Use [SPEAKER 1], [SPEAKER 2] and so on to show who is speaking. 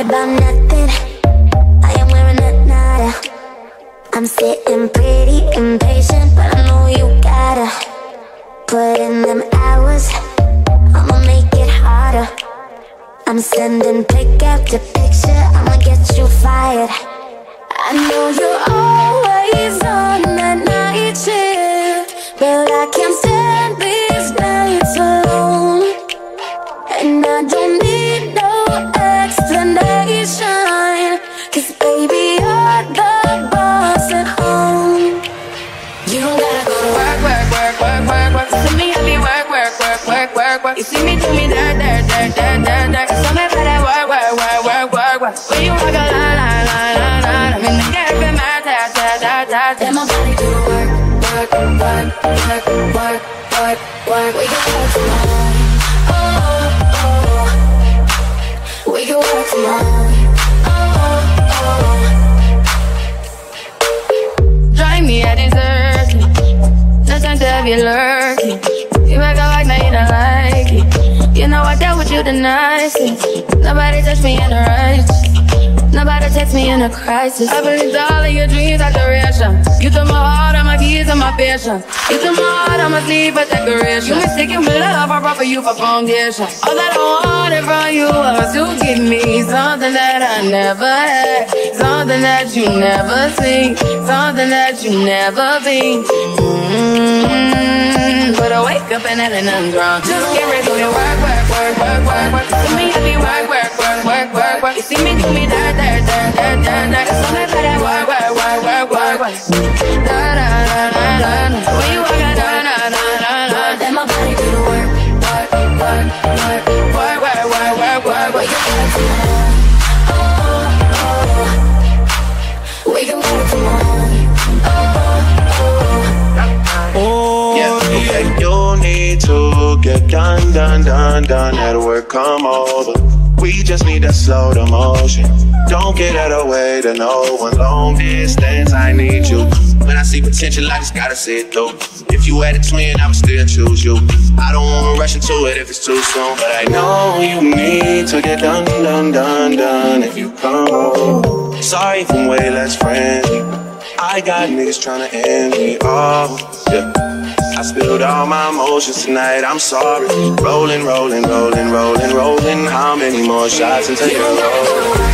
[SPEAKER 1] about nothing. I am wearing a nada. I'm sitting pretty impatient, but I know you gotta put in them hours. I'ma make it harder. I'm sending pick after picture. I'ma get you fired. You
[SPEAKER 2] see me do me dirt, dirt, dirt, dirt, dirt, dirt. So me that work, work, work, work, work, work. When you walk a line, line, line, line, line. The gap in my ta, ta, ta, ta, ta.
[SPEAKER 1] Let my body do the work, work, work, work, work, work, work. We can work from home. Oh, oh, oh. We can work from home. Oh, oh,
[SPEAKER 2] Drive me a dessert. No time to have you lurking. You make a like, don't like it. You know I dealt with you the nicest. Nobody touched me in the righteous. Nobody text me in a crisis. I believed all of your dreams are duration. You took my heart, all my keys, and my patience. You took my heart, all my sleep, but decoration. You mistaken for love, I brought for you for foundation. All that I wanted from you was to give me something that I never had, something that you never seen, something that you never been. Mm-hmm. But I wake up and nothing's wrong. Just get ready to work, work, work, work, work, work. To me, I be work, work, work, work, work, work. You see me do me dirt, dirt, dirt, dirt, dirt, dirt. So me for that work, work, work, work, work, work. Da da da da da. When you walk out, da da da da da.
[SPEAKER 1] let my body do the work, work, work, work.
[SPEAKER 2] Work, work, work, work, work, work.
[SPEAKER 1] We can work from home. Oh, oh.
[SPEAKER 3] Oh,
[SPEAKER 4] Yeah, okay. You need to get done, done, done, done. That work come over. We just need to slow the motion. Don't get out of the way to no one. Long distance, I need you. See potential, I just gotta see it through. If you had a twin, I would still choose you. I don't wanna rush into it if it's too soon, but I know you need to get done, done, done, done. If you come home, sorry if I'm way less friendly. I got niggas tryna end me off. Yeah. I spilled all my emotions tonight, I'm sorry. Rolling, rolling, rolling, rolling, rolling. How many more shots until you're rolling?